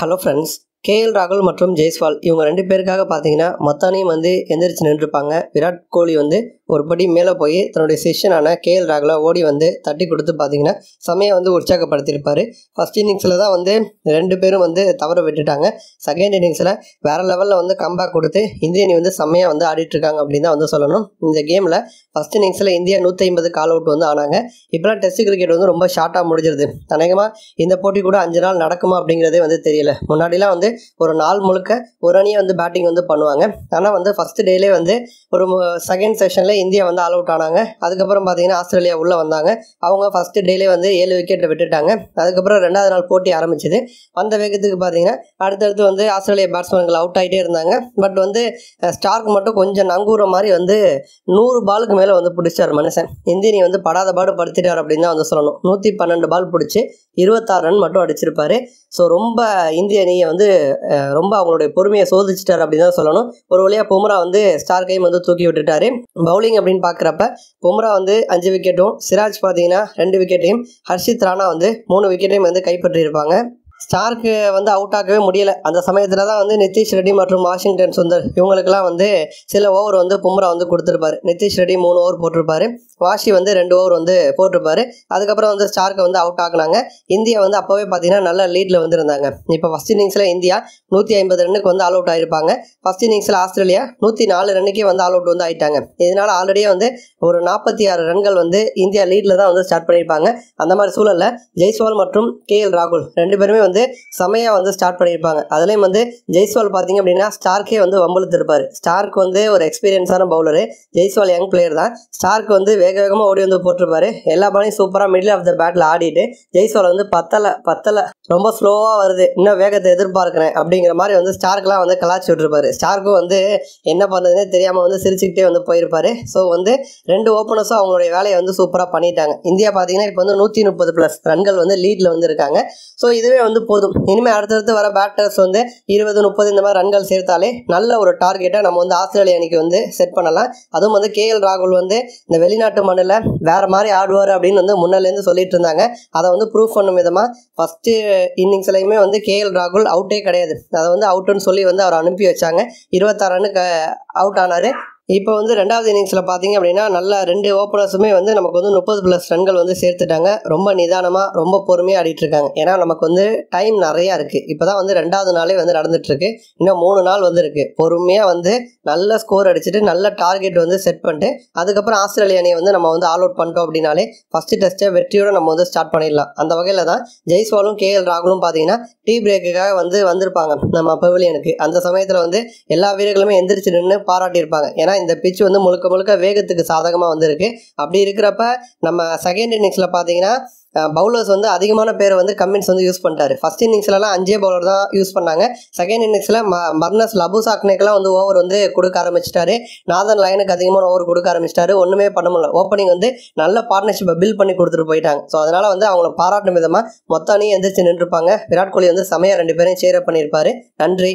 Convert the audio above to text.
Hello friends KL ராகுல் மற்றும் ஜெய்ஸ்வால் இவங்க ரெண்டு பேருக்காக பார்த்தீங்கன்னா மொத்தானையும் வந்து எந்திரிச்சு நின்றுருப்பாங்க விராட் கோலி வந்து ஒரு படி மேலே போய் தன்னுடைய செஷனான கேஎல் ராகுலை ஓடி வந்து தட்டி கொடுத்து பார்த்தீங்கன்னா செமையை வந்து உற்சாகப்படுத்தியிருப்பார். ஃபர்ஸ்ட் இன்னிங்ஸில் தான் வந்து ரெண்டு பேரும் வந்து தவற விட்டுட்டாங்க. செகண்ட் இன்னிங்ஸில் வேறு லெவலில் வந்து கம்பேக் கொடுத்து இந்திய அணி வந்து செம்மையாக வந்து ஆடிட்டுருக்காங்க அப்படின்னு தான் வந்து சொல்லணும். இந்த கேமில் ஃபஸ்ட் இன்னிங்ஸில் இந்தியா நூற்றி ஐம்பது கால் அவுட் வந்து ஆனாங்க. இப்போலாம் டெஸ்ட் கிரிக்கெட் வந்து ரொம்ப ஷார்ட்டாக முடிஞ்சிருது. அநேகமாக இந்த போட்டி கூட அஞ்சு நாள் நடக்குமா அப்படிங்கிறதே வந்து தெரியல. முன்னாடிலாம் வந்து ஒரு நாள் முழுக்க ஒரு அணியை வந்து பேட்டிங் வந்து பண்ணுவாங்க. ஆனால் வந்து ஃபஸ்ட் டேலே வந்து ஒரு செகண்ட் செஷனில் இந்தியா வந்து ஆல் அவுட் ஆனாங்க. அதுக்கப்புறம் பார்த்தீங்கன்னா ஆஸ்திரேலியா உள்ளே வந்தாங்க. அவங்க ஃபஸ்ட்டு டேலே வந்து ஏழு விக்கெட்டை விட்டுட்டாங்க. அதுக்கப்புறம் ரெண்டாவது நாள் போட்டி ஆரம்பிச்சது. அந்த வேகத்துக்கு பார்த்தீங்கன்னா அடுத்தடுத்து வந்து ஆஸ்திரேலியா பேட்ஸ்மேன்கள் அவுட் ஆகிட்டே இருந்தாங்க. பட் வந்து ஸ்டார்க் மட்டும் கொஞ்சம் நங்கூர மாதிரி வந்து நூறு பாலுக்கு மேலே வந்து பிடிச்சார் மனுஷன். இந்தியனி வந்து படாத பாடு படுத்திட்டார் அப்படின்னு தான் வந்து சொல்லணும். நூற்றி பன்னெண்டு பால் பிடிச்சி இருபத்தாறு ரன் மட்டும் அடிச்சிருப்பாரு. ஸோ ரொம்ப இந்திய அணியை வந்து ரொம்ப அவங்களுடைய பொறுமையை சோதிச்சிட்டார் அப்படின்னு தான் சொல்லணும். ஒரு வழியாக பும்ரா வந்து ஸ்டார் கைம் வந்து தூக்கி விட்டுட்டாரு. பவுலிங் அப்படின்னு பார்க்குறப்ப பும்ரா வந்து அஞ்சு விக்கெட்டும் சிராஜ் பார்த்தீங்கன்னா ரெண்டு விக்கெட்டையும் ஹர்ஷித் ராணா வந்து மூணு விக்கெட்டையும் வந்து கைப்பற்றியிருப்பாங்க. ஸ்டார்க்கு வந்து அவுட் ஆக்கவே முடியல. அந்த சமயத்தில் தான் வந்து நிதிஷ் ரெட்டி மற்றும் வாஷிங்டன் சுந்தர் இவங்களுக்கெல்லாம் வந்து சில ஓவர் வந்து பும்ரா வந்து கொடுத்துருப்பாரு. நிதிஷ் ரெட்டி மூணு ஓவர் போட்டிருப்பாரு. வாஷி வந்து ரெண்டு ஓவர் வந்து போட்டிருப்பாரு. அதுக்கப்புறம் வந்து ஸ்டார்க்கை வந்து அவுட் ஆக்குனாங்க. இந்தியா வந்து அப்போவே பார்த்தீங்கன்னா நல்ல லீடில் வந்து இருந்தாங்க இப்போ ஃபஸ்ட் இன்னிங்ஸில் இந்தியா நூற்றி ஐம்பது ரன்னுக்கு வந்து ஆல் அவுட் ஆயிருப்பாங்க. ஃபஸ்ட் இன்னிங்ஸில் ஆஸ்திரேலியா நூற்றி நாலு ரன்னுக்கே வந்து ஆல் அவுட் வந்து ஆயிட்டாங்க. இதனால் ஆல்ரெடியே வந்து ஒரு நாற்பத்தி ஆறு ரன்கள் வந்து இந்தியா லீடில் தான் வந்து ஸ்டார்ட் பண்ணியிருப்பாங்க. அந்த மாதிரி சூழலில் ஜெய்ஸ்வால் மற்றும் கேஎல் ராகுல் ரெண்டு பேருமே வந்து செமையாக வந்து ஸ்டார்ட் பண்ணியிருப்பாங்க. அதுலேயும் வந்து ஜெய்ஸ்வால் பார்த்தீங்க அப்படின்னா ஸ்டார்க்கே வந்து வம்பளுத்திருப்பார் ஸ்டார்க் வந்து ஒரு எக்ஸ்பீரியன்ஸான பவுலரு ஜெய்ஸ்வால் யங் பிளேயர் தான். ஸ்டார்க் வந்து வேக வேகமாக ஓடி வந்து போட்டிருப்பாரு. எல்லா பாலையும் சூப்பராக மிடில் ஆஃப் த பேட்டில் ஆடிட்டு ஜெய்ஸ்வால் வந்து பத்தலை பத்தலை ரொம்ப ஸ்லோவாக வருது. இன்னும் வேகத்தை எதிர்பார்க்குறேன் அப்படிங்கிற மாதிரி வந்து ஸ்டார்க்லாம் வந்து கலாச்சி விட்டுருப்பாரு. ஸ்டார்க்கும் வந்து என்ன பண்ணுறதுனே தெரியாமல் வந்து சிரிச்சுக்கிட்டே வந்து போயிருப்பாரு. ஸோ வந்து ரெண்டு ஓப்பனர்ஸும் அவங்களுடைய வேலையை வந்து சூப்பராக பண்ணிட்டாங்க. இந்தியா பார்த்தீங்கன்னா இப்போ வந்து நூற்றி முப்பது ப்ளஸ் ரன்கள் வந்து லீடில் வந்து இருக்காங்க. ஸோ இதுவே வந்து போதும். இனிமேல் அடுத்தடுத்து வர பேட்டர்ஸ் வந்து இருபது முப்பது இந்த மாதிரி ரன்கள் சேர்த்தாலே நல்ல ஒரு டார்கெட்டை நம்ம வந்து ஆஸ்திரேலியா அணிக்கு வந்து செட் பண்ணலாம். அதுவும் வந்து கேஎல் ராகுல் வந்து இந்த வெளிநாட்டு மண்ணில் வேற மாதிரி ஆடுவார் அப்படின்னு வந்து முன்னிலேருந்து சொல்லிட்டு இருந்தாங்க. அதை வந்து ப்ரூவ் பண்ணும் விதமாக ஃபஸ்ட்டு இன்னிங்ஸ்லையுமே வந்து கேஎல் ராகுல் அவுட்டே கிடையாது. அதை வந்து அவுட்டுன்னு சொல்லி வந்து அவர் அனுப்பி வச்சாங்க. இருபத்தாறு ரன்னு அவுட் ஆனார். இப்போ வந்து ரெண்டாவது இன்னிங்ஸில் பார்த்தீங்க அப்படின்னா நல்ல ரெண்டு ஓப்பனர்ஸுமே வந்து நமக்கு வந்து முப்பது ப்ளஸ் ரன்கள் வந்து சேர்த்துட்டாங்க. ரொம்ப நிதானமாக ரொம்ப பொறுமையாக ஆடிட்டு இருக்காங்க. ஏன்னா நமக்கு வந்து டைம் நிறையா இருக்குது இப்போ தான் வந்து ரெண்டாவது நாளே வந்து நடந்துட்டுருக்கு. இன்னும் மூணு நாள் வந்து இருக்குது பொறுமையாக வந்து நல்ல ஸ்கோர் அடிச்சுட்டு நல்ல டார்கெட் வந்து செட் பண்ணிட்டு அதுக்கப்புறம் ஆஸ்திரேலிய அணியை வந்து நம்ம வந்து ஆல் அவுட் பண்ணிட்டோம் அப்படின்னாலே ஃபஸ்ட்டு டெஸ்ட்டை வெற்றியோடு நம்ம வந்து ஸ்டார்ட் பண்ணிடலாம். அந்த வகையில் தான் ஜெய்ஸ்வாலும் கே எல் ராகுலும் பார்த்தீங்கன்னா டீ பிரேக்குக்காக வந்து வந்திருப்பாங்க. நம்ம பெவிலியனுக்கு. அந்த சமயத்தில் வந்து எல்லா வீரர்களுமே எந்திரிச்சு நின்று பாராட்டியிருப்பாங்க. ஏன்னா இந்த பிச் வந்து முழுக்க முழுக்க வேகத்துக்கு சாதகமாக வந்திருக்கு. அப்படி இருக்கிறப்ப நம்ம செகண்ட் இன்னிங்ஸில் பார்த்தீங்கன்னா பவுலர்ஸ் வந்து அதிகமான பேரை வந்து கம்மின்ஸ் வந்து யூஸ் பண்ணிட்டாரு. ஃபஸ்ட் இன்னிங்ஸ்லலாம் அஞ்சே பவுலர் தான் யூஸ் பண்ணாங்க. செகண்ட் இன்னிங்ஸில் ம மர்னஸ் லபு சாக்னேக்கெல்லாம் வந்து ஓவர் வந்து கொடுக்க ஆரம்பிச்சிட்டாரு. நாதன் லைனுக்கு அதிகமான ஓவர் கொடுக்க ஆரம்பிச்சிட்டாரு. ஒன்றுமே பண்ண முடியல. ஓப்பனிங் வந்து நல்ல பார்ட்னர்ஷிப்பை பில்ட் பண்ணி கொடுத்துட்டு போயிட்டாங்க. ஸோ அதனால் வந்து அவங்கள பாராட்டும் விதமாக மொத்த அணியும் எந்திரிச்சு நின்றுப்பாங்க விராட் கோலி வந்து செமையாக ரெண்டு பேரையும் சேர பண்ணியிருப்பாரு. நன்றி.